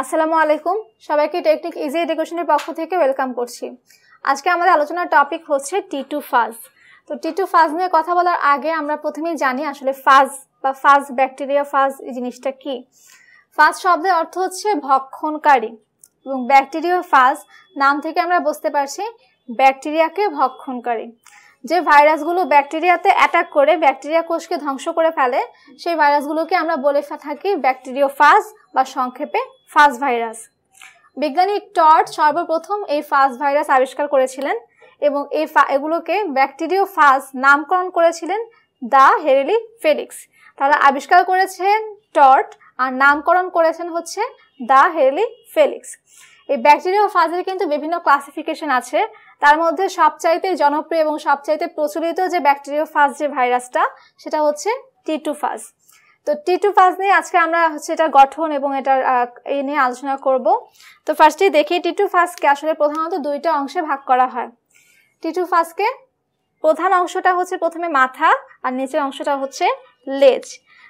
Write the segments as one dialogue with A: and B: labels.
A: আসসালামু আলাইকুম। সবাইকে টেকনিক ইজি এডুকেশনের পক্ষ থেকে ওয়েলকাম করছি। আজকে আমাদের আলোচনার টপিক হচ্ছে টি টু ফাজ তো টি টু ফাজ নিয়ে কথা বলার আগে আমরা প্রথমেই জানি আসলে ফাজ বা ফাজ ব্যাকটেরিয়া ফাজ এই জিনিসটা কি। ফাজ শব্দের অর্থ হচ্ছে ভক্ষণকারী এবং ব্যাকটেরিয়া ফাজ নাম থেকে আমরা বুঝতে পারছি ব্যাকটেরিয়াকে ভক্ষণকারী। যে ভাইরাসগুলো ব্যাকটেরিয়াতে অ্যাটাক করে, ব্যাকটেরিয়া কোষকে ধ্বংস করে ফেলে, সেই ভাইরাসগুলোকে আমরা বলে থাকি ব্যাকটেরিয়া ফাজ বা সংক্ষেপে ফাজ ভাইরাস বিজ্ঞানী টর্চ সর্বপ্রথম এই ফাজ ভাইরাস আবিষ্কার করেছিলেন এবং এই এগুলোকে ব্যাকটেরিয়া ফাজ নামকরণ করেছিলেন দ্য হেরেলি ফেলিক্স। তারা আবিষ্কার করেছেন টর্ট আর নামকরণ করেছেন হচ্ছে দ্য হেরেলি ফেলিক্স। এই ব্যাকটেরিয়া ফাজের কিন্তু বিভিন্ন ক্লাসিফিকেশন আছে। তার মধ্যে সবচাইতে জনপ্রিয় এবং সবচাইতে প্রচলিত যে ব্যাকটেরিয়া ফাজ যে ভাইরাসটা, সেটা হচ্ছে টি টু ফাজ তো টি টু ফাজ নিয়ে আজকে আমরা হচ্ছে এটার গঠন এবং এটার এই নিয়ে আলোচনা করব। তো ফার্স্টেই দেখি টি টু ফাজকে আসলে প্রধানত দুইটা অংশে ভাগ করা হয়। টি টু ফাজকে প্রধান অংশটা হচ্ছে প্রথমে মাথা আর নিচের অংশটা হচ্ছে লেজ।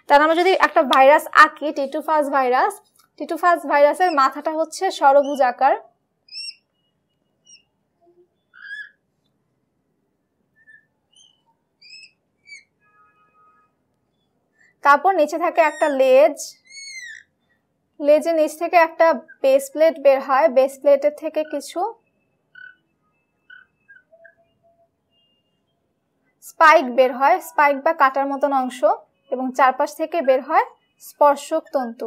A: তার আমরা যদি একটা ভাইরাস আঁকি টিটুফাস ভাইরাস টিটুফাস ভাইরাসের মাথাটা হচ্ছে সরবুজ আকার। তারপর নিচে থাকে একটা লেজ। লেজের নিচ থেকে একটা বেস প্লেট বের হয়। বেস প্লেটের থেকে কিছু স্পাইক বের হয়। স্পাইক বা কাটার মতন অংশ এবং চারপাশ থেকে বের হয় স্পর্শক তন্তু।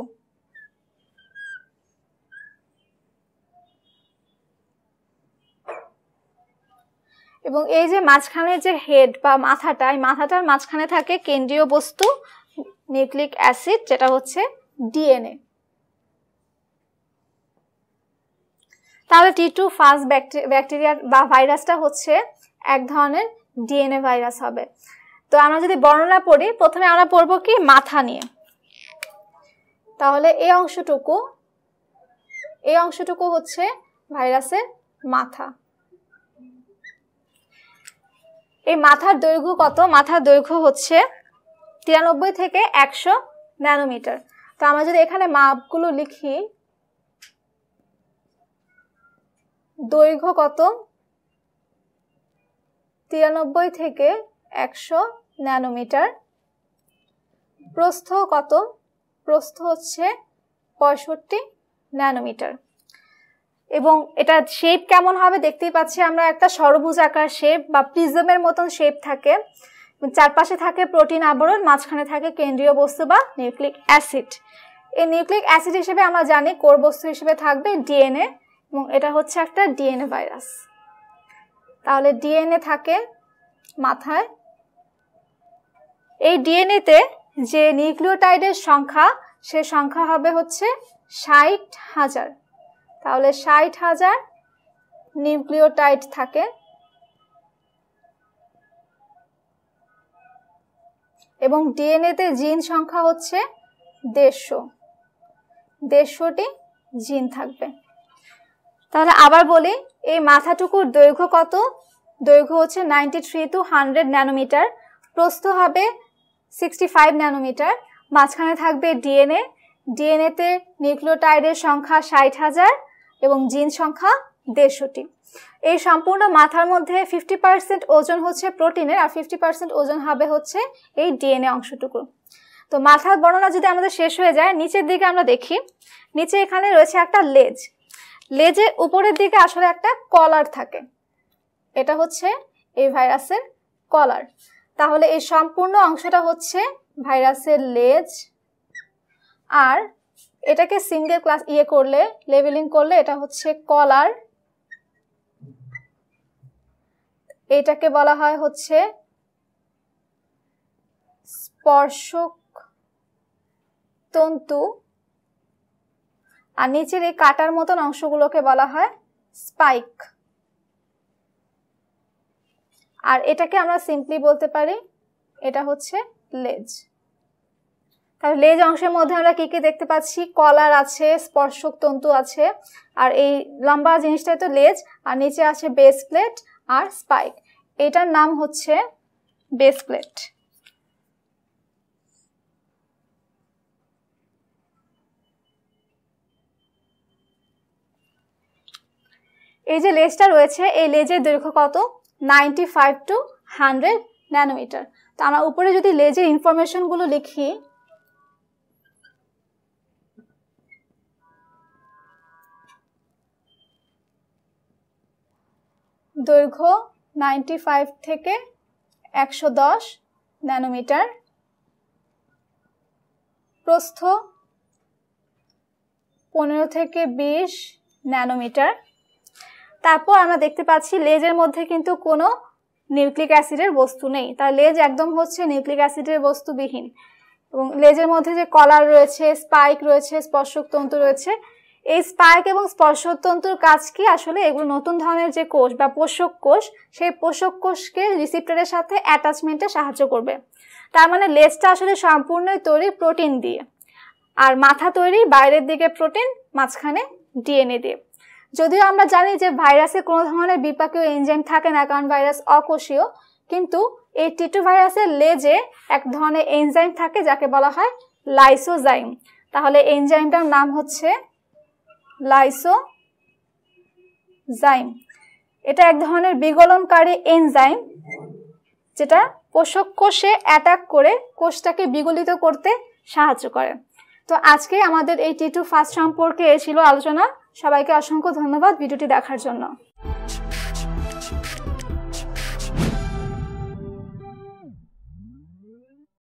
A: এবং এই যে মাঝখানে যে হেড বা মাথাটা, এই মাথাটার মাঝখানে থাকে কেন্দ্রীয় বস্তু নিউক্লিক অ্যাসিড, যেটা হচ্ছে ডিএনএ। তাহলে টি টু ফার্স্ট ব্যাকটেরিয়া বা ভাইরাসটা হচ্ছে এক ধরনের ডিএনএ ভাইরাস হবে। তো আমরা যদি বর্ণনা পড়ি, প্রথমে আমরা পড়ব কি মাথা নিয়ে। তাহলে এই অংশটুকু এই অংশটুকু হচ্ছে ভাইরাসের মাথা। এই মাথার দৈর্ঘ্য কত? মাথার দৈর্ঘ্য হচ্ছে তিরানব্বই থেকে একশো ন্যানোমিটার। তো আমরা যদি এখানে মাপগুলো লিখি, দৈর্ঘ্য কত? তিরানব্বই থেকে একশো ন্যানোমিটার। প্রস্থ কত? প্রস্থ হচ্ছে পঁয়ষট্টি ন্যানোমিটার। এবং এটা শেপ কেমন হবে দেখতেই পাচ্ছি, আমরা একটা সরবুজ আকার শেপ বা প্রিজমের মতন শেপ থাকে। চারপাশে থাকে প্রোটিন আবরণ, মাঝখানে থাকে কেন্দ্রীয় বস্তু বা নিউক্লিক অ্যাসিড। এই নিউক্লিক অ্যাসিড হিসেবে আমরা জানি কোর বস্তু হিসেবে থাকবে ডিএনএ এবং এটা হচ্ছে একটা ডিএনএ ভাইরাস। তাহলে ডিএনএ থাকে মাথায়। এই ডিএনএতে যে নিউক্লিওটাইডের সংখ্যা, সে সংখ্যা হবে হচ্ছে ষাট হাজার। তাহলে ষাট হাজার নিউক্লিওটাইড থাকে এবং ডিএনএতে জিন সংখ্যা হচ্ছে দেড়শো। দেড়শোটি জিন থাকবে। তাহলে আবার বলি, এই মাথাটুকুর দৈর্ঘ্য কত? দৈর্ঘ্য হচ্ছে ninety three two hundred nanometre. প্রস্থ হবে সিক্সটি ফাইভ ন্যানোমিটার। মাঝখানে থাকবে ডিএনএ ডিএনএতে নিউক্লিওটাইডের সংখ্যা ষাট হাজার এবং জিন সংখ্যা দেড়শোটি। এই সম্পূর্ণ মাথার মধ্যে ফিফটি পার্সেন্ট ওজন হচ্ছে প্রোটিনের আর ফিফটি পার্সেন্ট ওজন হবে হচ্ছে এই ডিএনএ অংশটুকু। তো মাথার বর্ণনা যদি আমাদের শেষ হয়ে যায়, নিচের দিকে আমরা দেখি। নিচে এখানে রয়েছে একটা লেজ। লেজের উপরের দিকে আসলে একটা কলার থাকে। এটা হচ্ছে এই ভাইরাসের কলার। তাহলে এই সম্পূর্ণ অংশটা হচ্ছে ভাইরাসের লেজ। আর এটাকে সিঙ্গেল ক্লাস ইয়ে করলে লেভেলিং করলে এটা হচ্ছে কলার। এটাকে বলা হয় হচ্ছে স্পর্শক তন্তু। আর নিচের এই কাটার মতন অংশগুলোকে বলা হয় স্পাইক। আর এটাকে আমরা সিম্পলি বলতে পারি, এটা হচ্ছে লেজ। তাহলে লেজ অংশের মধ্যে আমরা কি কি দেখতে পাচ্ছি? কলার আছে, স্পর্শক তন্তু আছে, আর এই লম্বা জিনিসটাই তো লেজ, আর নিচে আছে বেস প্লেট আর স্পাইক। এটার নাম হচ্ছে বেস প্লেট এই যে লেজটা রয়েছে, এই লেজের দৈর্ঘ্য কত? Ninety five two hundred nanometre. তো আমরা উপরে যদি লেজের ইনফরমেশনগুলো লিখি দৈর্ঘ্য নাইনটি ফাইভ থেকে একশো দশ ন্যানোমিটার। প্রস্থ পনেরো থেকে বিশ ন্যানোমিটার। তারপর আমরা দেখতে পাচ্ছি লেজের মধ্যে কিন্তু কোনো নিউক্লিক অ্যাসিডের বস্তু নেই। তার লেজ একদম হচ্ছে নিউক্লিক অ্যাসিডের বস্তুবিহীন। এবং লেজের মধ্যে যে কলার রয়েছে, স্পাইক রয়েছে, স্পর্শক তন্তু রয়েছে এই স্পাইক এবং স্পর্শতন্তুর কাজ কি? আসলে এগুলো নতুন ধরনের যে কোষ বা পোষক কোষ, সেই পোষক কোষকে রিসিপ্টরের সাথে অ্যাটাচমেন্টে সাহায্য করবে। তার মানে লেজটা আসলে সম্পূর্ণই তৈরি প্রোটিন দিয়ে। আর মাথা তৈরি বাইরের দিকে প্রোটিন মাঝখানে ডিএনএ দিয়ে। যদিও আমরা জানি যে ভাইরাসে কোনো ধরনের বিপাকীয় এনজাইম থাকে না, কারণ ভাইরাস অকোষীয়, কিন্তু এই টিটু ভাইরাসের লেজে এক ধরনের এনজাইম থাকে, যাকে বলা হয় লাইসোজাইম তাহলে এনজাইমটার নাম হচ্ছে লাইসোজাইম। এটা এক ধরনের বিগলনকারী এনজাইম যেটা পোষক কোষে অ্যাটাক করে কোষটাকে বিগলিত করতে সাহায্য করে। তো আজকে আমাদের এই টি টু সম্পর্কে সম্পর্কে ছিল আলোচনা। সবাইকে অসংখ্য ধন্যবাদ ভিডিওটি দেখার জন্য।